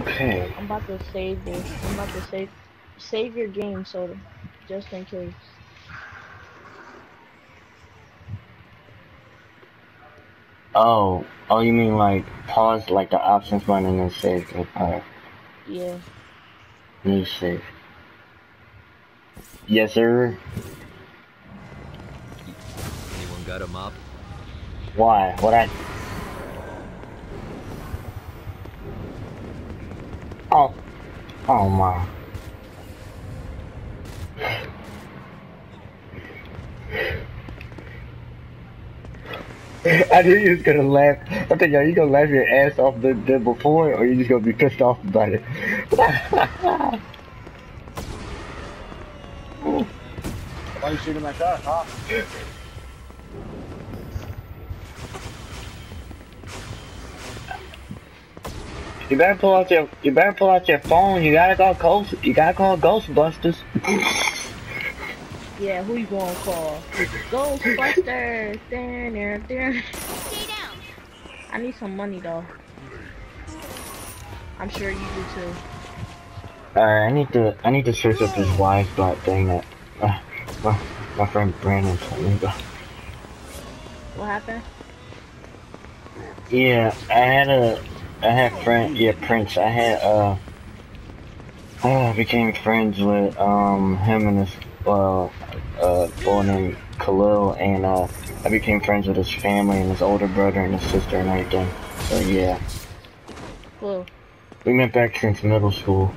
Okay. I'm about to save this. I'm about to save save your game, so just in case. Oh, oh, you mean like pause like the options button and then save? Alright, Yeah. need save. Yes, sir. Anyone got a mop? Why? What I? Oh my. I knew you was gonna laugh. I think, are you gonna laugh your ass off the, the before, or you just gonna be pissed off about it? Why you shooting my car, huh? You better pull out your, you better pull out your phone. You gotta call Ghost, you gotta call Ghostbusters. Yeah, who you gonna call? Ghostbusters! There, there, there. Stay down. I need some money though. I'm sure you do too. Alright, I need to, I need to search up this wise dot thing that, uh, my, my friend Brandon told me about. What happened? Yeah, I had a, I had friend, yeah, Prince. I had, uh, I became friends with, um, him and his, uh, uh, boy named Khalil, and, uh, I became friends with his family and his older brother and his sister and everything. So, yeah. Who? We met back since middle school.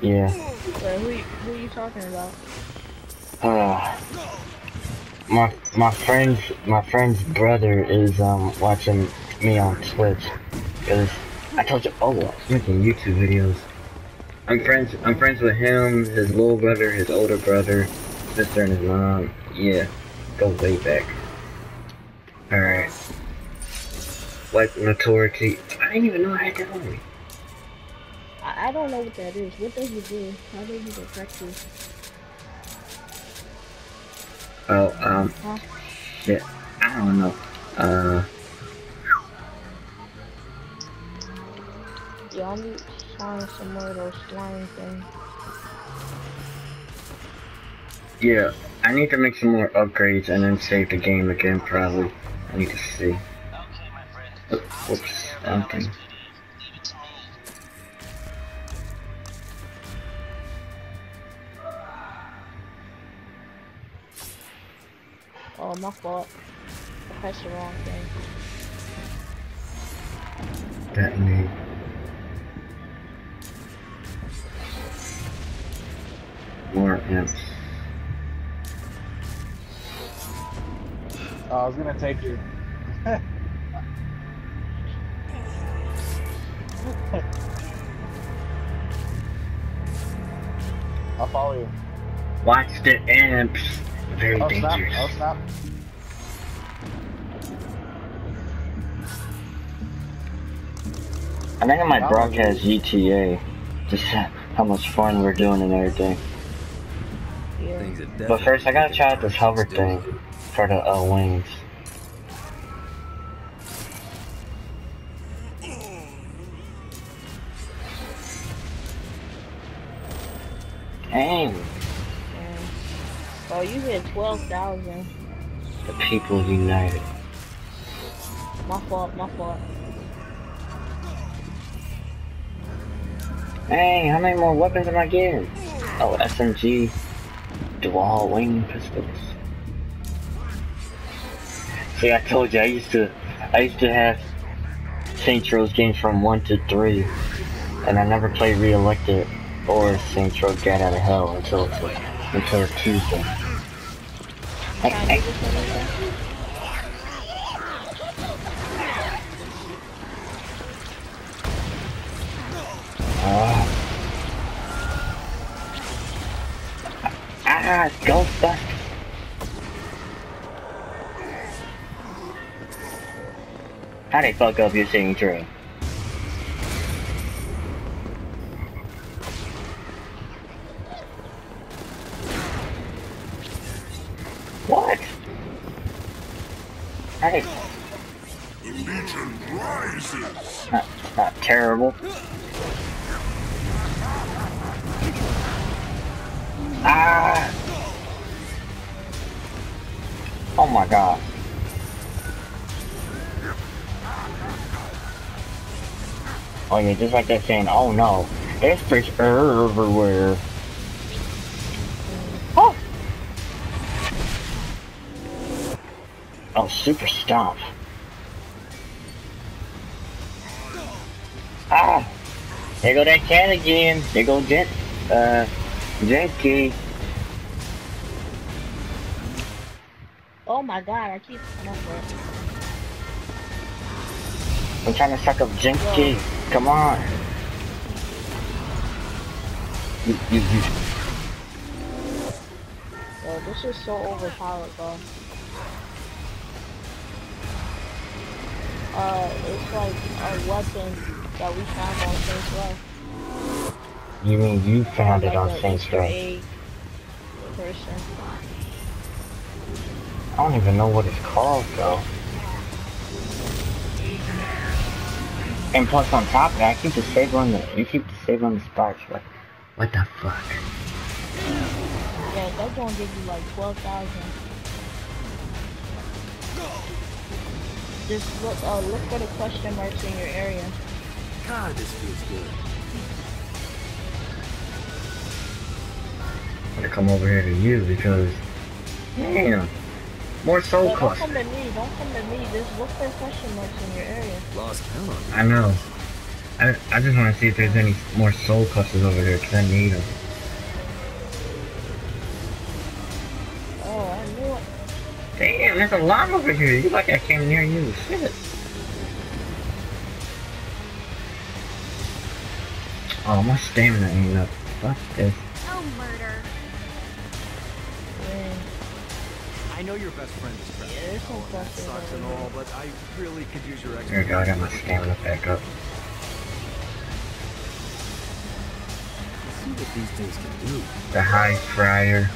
Yeah. Wait, who, who you talking about? Uh, my, my friend's, my friend's brother is, um, watching me on Twitch. Cause I told you, oh, I was making YouTube videos. I'm friends, I'm friends with him, his little brother, his older brother, sister and his mom. Yeah, go way back. Alright. Like notoriety. I didn't even know I had that on me. I, I don't know what that is. What does it do? How does it affect you? Oh, um, Huh? shit. I don't know. Uh, Yeah, I need to find some more of those slime things. yeah. I need to make some more upgrades and then save the game again, probably. I need to see. Oh, Whoops. Oh, my fault. I pressed the wrong thing. That me. Oh, I was gonna take you. I'll follow you. Watch the amps. Very Oh snap! dangerous. Oh snap! I think I might broadcast GTA. Just how much fun we're doing and everything. Yeah. But first, I gotta try out this hover thing for the uh, wings. Dang, oh, you hit 12,000. the people united. My fault, my fault. Dang, how many more weapons am I getting? Oh, SMG, dual wing pistols. See, I told you I used to, I used to have Saints Row's games from one to three, and I never played Re-Elected or Saints Row Gat Out of Hell until until Tuesday. Can I Ah, gold dust. How they fuck up your signature? What? How they... The Legion rises. Not, not terrible. Ah! Oh my god. Oh yeah, just like that saying, oh no, there's fish everywhere. Oh! Oh, super stomp. Ah! There go that cat again. There go Jet, uh, Jetky. Oh my god, I keep. I'm trying to suck up Jinky. Come on. You, you, you. Yo, this is so overpowered, bro. Uh, it's like a weapon that we found on Saints Row. You mean you found it on Saints Row? Person. I don't even know what it's called though. And plus on top of that, I keep disabling the, you keep disabling the sparks. What, what the fuck? Yeah, that's gonna give you like 12,000. Just look, uh, look for the question marks in your area. God, this feels good. I'm gonna come over here to you because, damn, more soul But don't come to me, don't come to me. Just look for question marks in your area. Lost count. I know. I, I just want to see if there's any more soul clusters over there because I need them. Oh, I knew it. Damn, there's a lot over here. You like I came near you. Shit. Oh, my stamina ain't up. Fuck this. Oh, murder. I know your best friend is trapped. Yeah, there's Oh, and that sucks and all, but I really could use your There we go, I got my stamina back up. See what these things can do. The high fryer.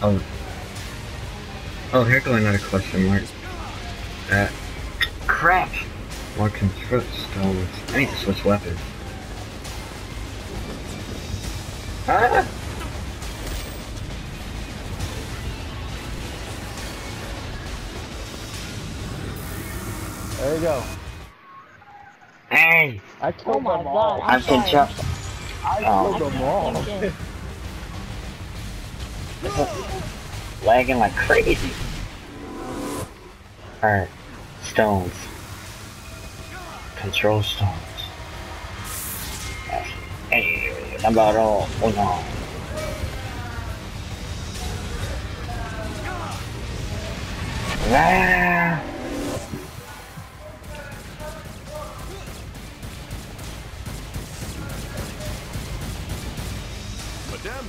Oh. Oh, here go another question mark. Uh, crap! More control stones. I need to switch weapons. Ah! There you go. Hey! I Oh killed my them god. I'm I've been sorry. jumped. I Oh. killed them all. Lagging like crazy. Alright. Stones. Control stones. Hey, number all. Oh no. Ah!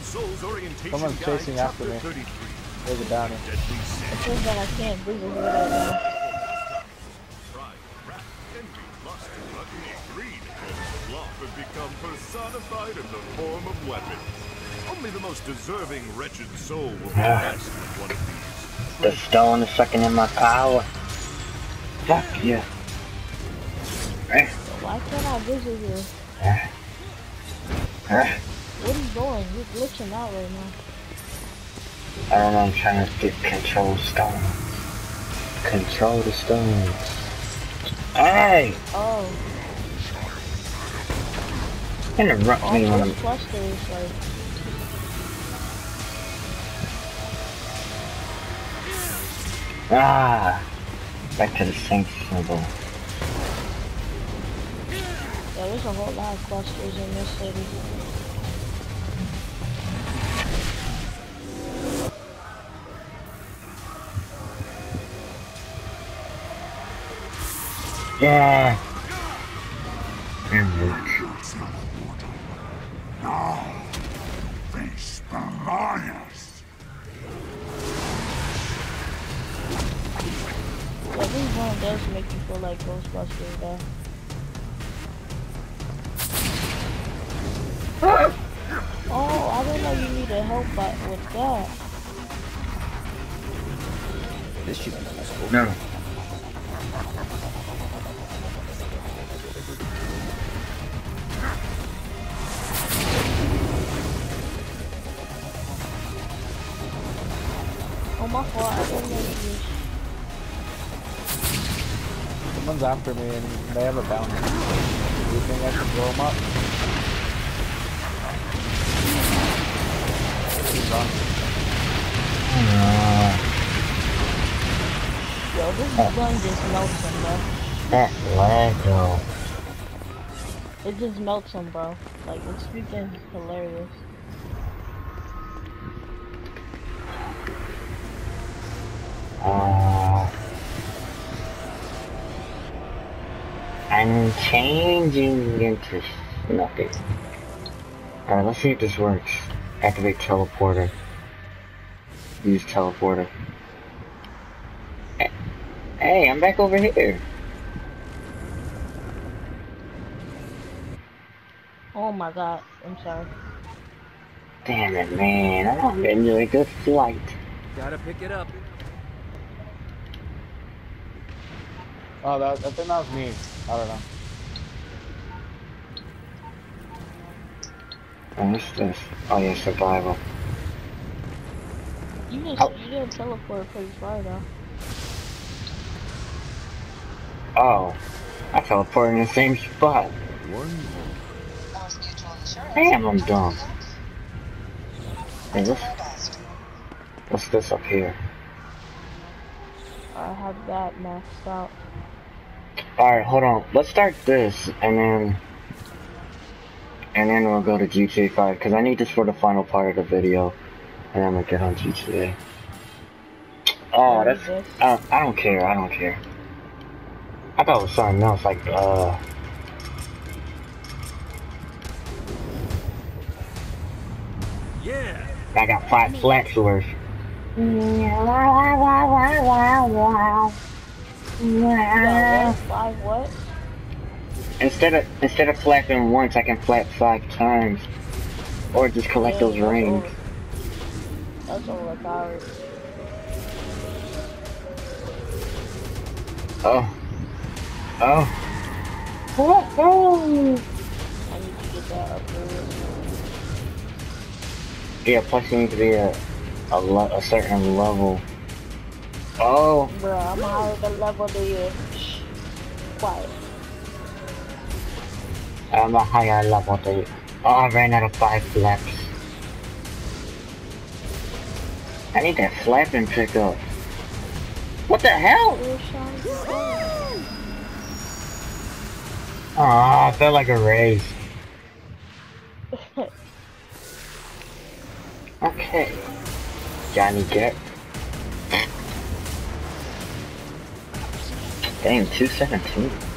Someone's guide, chasing after me. 33. There's a downer. Deadly. It seems that I can't visit you right now. Pride, wrath, envy, lust, gluttony, greed, and sloth have become personified in the form of weapons. Only the most deserving wretched soul will be Ah. blessed one of these. The stone is sucking in my power. Fuck yeah. Eh, Why can't I visit you? What are you doing? You're glitching out right now. I don't know, I'm trying to get control stone. Control the stones. Hey! Oh, Interrupt all me when those I'm. clusters, like, Ah! Back to the same symbol. yeah, there's a whole lot of clusters in this city. Yeah! And loot. Face the liars. Yeah, this one does make me feel like Ghostbusters, though. Oh, I didn't know you needed help but with that. This should be useful. No. My fault, I didn't know you was... Someone's after me and they have a bounty. Do you think I can blow them up? He's on. Uh, Yo, this gun just melts him, bro. that Lego. It just melts him, bro. Like, it's freaking hilarious. I'm changing into nothing. Alright, let's see if this works. Activate teleporter. Use teleporter. Hey, I'm back over here. Oh my god, I'm sorry. Damn it, man. I'm getting really good flight. Gotta pick it up. Oh, that, I think that was me. I don't know. Oh, what's this? Oh, yeah, survival. You just, Oh. you didn't teleport pretty far, though. Oh, I teleported in the same spot. Damn, I'm dumb. Hey, what's, what's this up here? I have that maxed out. Alright, hold on. Let's start this, and then... And then we'll go to GTA 5, because I need this for the final part of the video. And then we'll get on GTA. Oh, that's... Uh, I don't care, I don't care. I thought it was something else, like, uh... Yeah. I got five flats worth. You got what? Five what? Instead of instead of flapping once, I can flap five times, or just collect Yeah, those that's rings. over- That's overpowered. Oh, oh, oh, I need to get that upgraded. yeah. Plus, you need to be a a, a certain level. Oh, Bruh, I'm higher the level than you. Quiet. I'm a higher level than you. Oh, I ran out of five flaps. I need that flapping pickup. What the hell? Gold. Oh, I felt like a raise. Okay. Johnny Gat. Dang, 217.